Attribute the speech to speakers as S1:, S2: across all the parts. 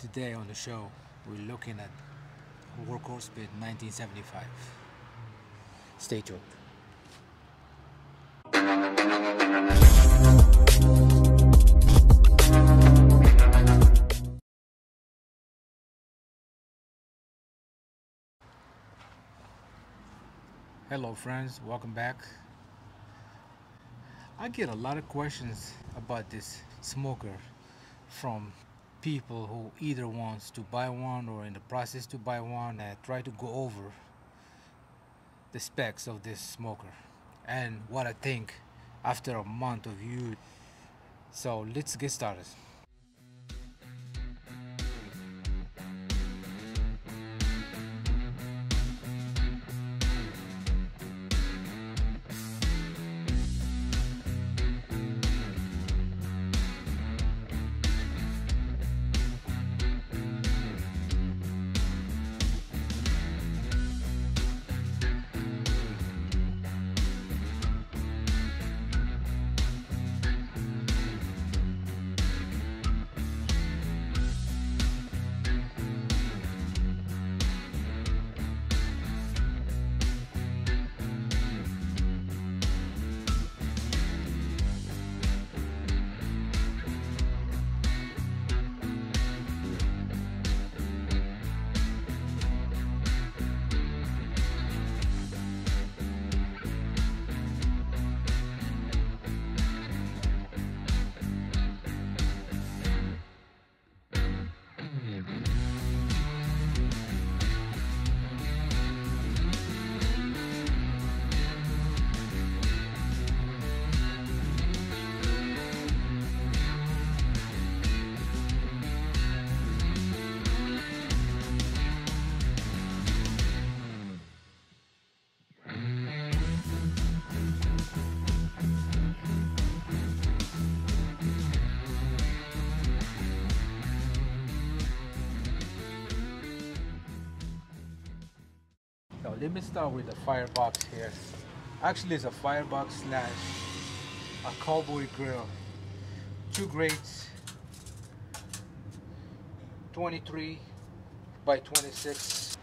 S1: Today on the show, we're looking at Workhorse Pit 1975. Stay tuned. Hello friends, welcome back. I get a lot of questions about this smoker from people who either wants to buy one or in the process to buy one and try to go over the specs of this smoker and what I think after a month of use. So let's get started. Let me start with the firebox here. Actually, it's a firebox slash a cowboy grill. Two grates, 23 by 26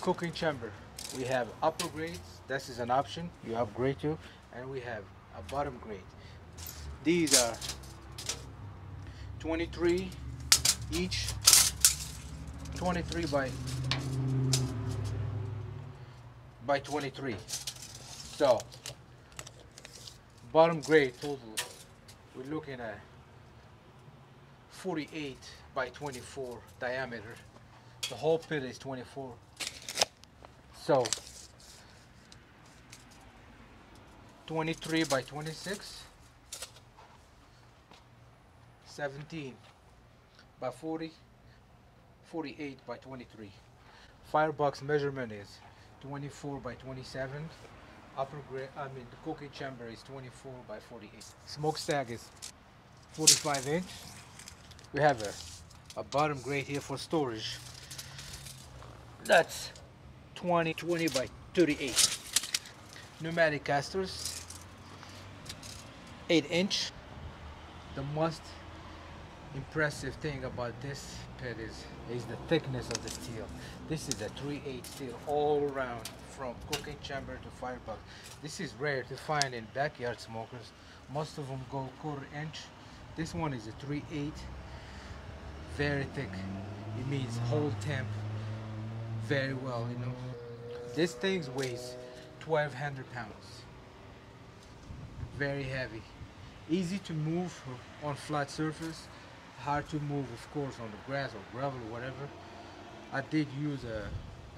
S1: cooking chamber. We have upper grades. This is an option. You upgrade to, and we have a bottom grade. These are 23 each, 23 by by 23 so bottom grade total we're looking at 48 by 24 diameter. The whole pit is 24 so 23 by 26 17 by 40 48 by 23 firebox measurement is 24 by 27 upper grade I mean the cooking chamber is 24 by 48 smokestack is 45 inch. We have a, a bottom grate here for storage. That's 20 20 by 38 pneumatic casters 8 inch. The most impressive thing about this pit is is the thickness of the steel. This is a 3/8 steel all around from cooking chamber to firebox. This is rare to find in backyard smokers. Most of them go quarter inch. This one is a 3/8 very thick. It means hold temp very well you know. This thing weighs 1200 pounds. Very heavy. Easy to move on flat surface hard to move of course on the grass or gravel or whatever. I did use a,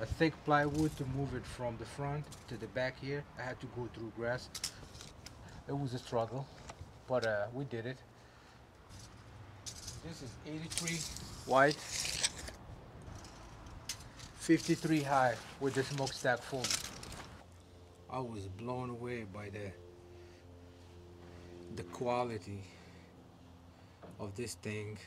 S1: a thick plywood to move it from the front to the back here. I had to go through grass. It was a struggle but uh, we did it. This is 83 wide 53 high with the smokestack full I was blown away by the the quality of this thing.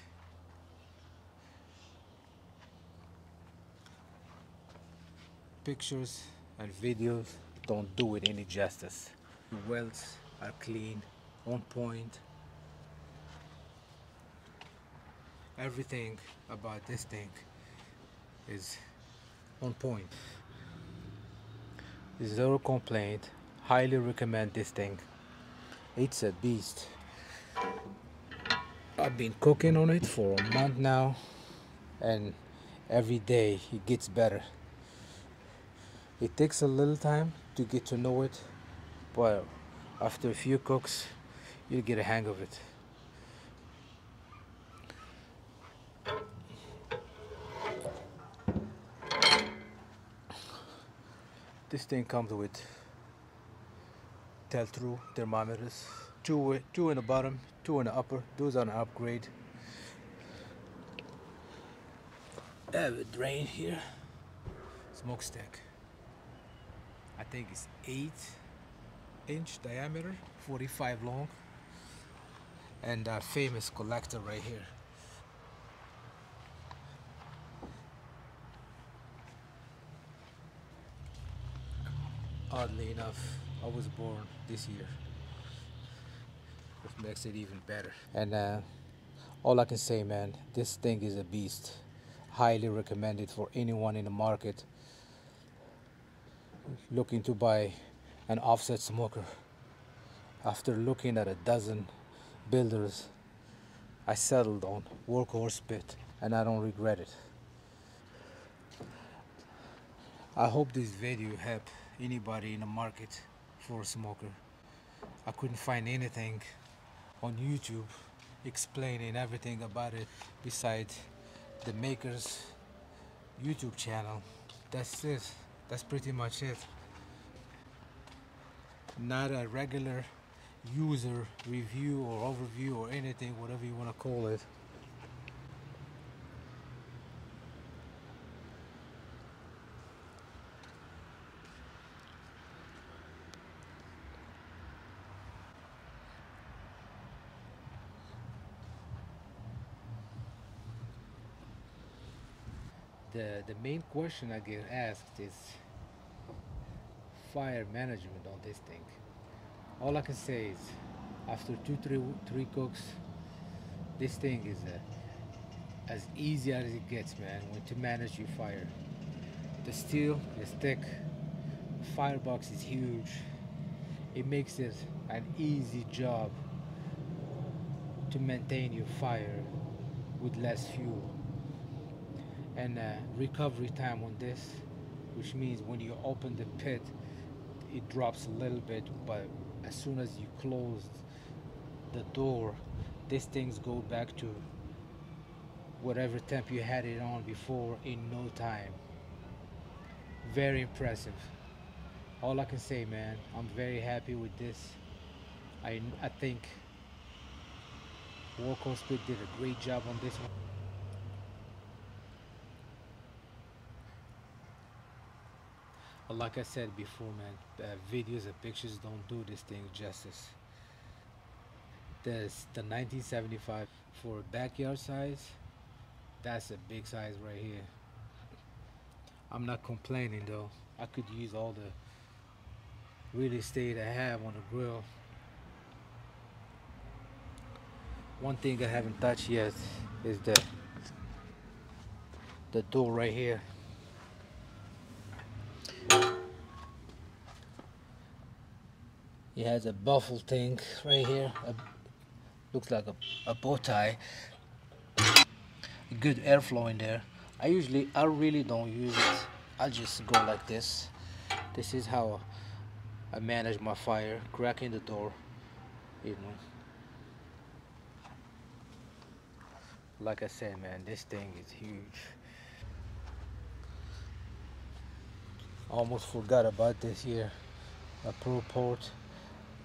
S1: Pictures and videos don't do it any justice. The welds are clean on point. Everything about this thing is on point. Zero complaint. Highly recommend this thing. It's a beast I've been cooking on it for a month now and every day it gets better. It takes a little time to get to know it but after a few cooks you'll get a hang of it. This thing comes with Tel-Tru thermometers. Two two in the bottom two in the upper. Those are an upgrade. I have a drain here. Smokestack. I think it's 8 inch diameter 45 long. And a famous collector right here. Oddly enough I was born this year. Which makes it even better. And uh, all I can say man this thing is a beast. Highly recommended for anyone in the market looking to buy an offset smoker. After looking at a dozen builders I settled on Workhorse Pit and I don't regret it. I hope this video helped anybody in the market for a smoker. I couldn't find anything on YouTube explaining everything about it besides the maker's YouTube channel. That's it. That's pretty much it. Not a regular user review or overview or anything whatever you want to call it the the main question I get asked is fire management on this thing. All I can say is after two three three cooks, this thing is uh, as easy as it gets, man. When to manage your fire, the steel is thick, firebox is huge. It makes it an easy job to maintain your fire with less fuel and uh, recovery time on this which means when you open the pit it drops a little bit but as soon as you close the door these things go back to whatever temp you had it on before in no time. Very impressive. All I can say man I'm very happy with this. I, I think Pit did a great job on this one like I said before man uh, videos and pictures don't do this thing justice. This the 1975 for backyard size that's a big size right here. I'm not complaining though. I could use all the real estate I have on the grill. One thing I haven't touched yet is the the door right here It has a buffle thing right here. A, looks like a, a bow tie. Good airflow in there. I usually, I really don't use it. I just go like this. This is how I manage my fire. Cracking the door, you know. Like I said, man, this thing is huge. Almost forgot about this here. A pro port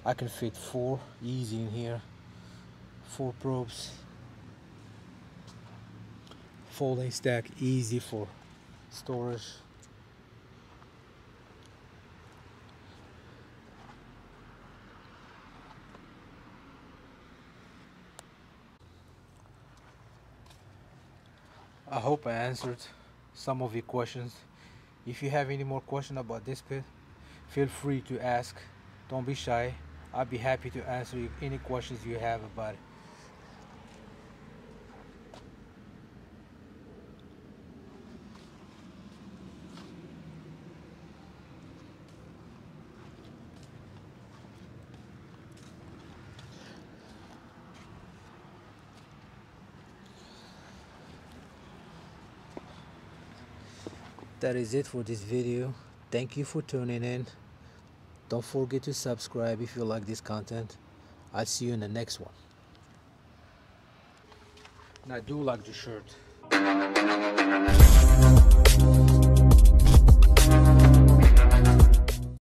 S1: I can fit four easy in here. Four probes. Folding stack easy for storage. I hope I answered some of your questions. If you have any more questions about this pit feel free to ask. Don't be shy I'd be happy to answer any questions you have about it. that is it for this video thank you for tuning in don't forget to subscribe if you like this content. I'll see you in the next one. Now I do like the shirt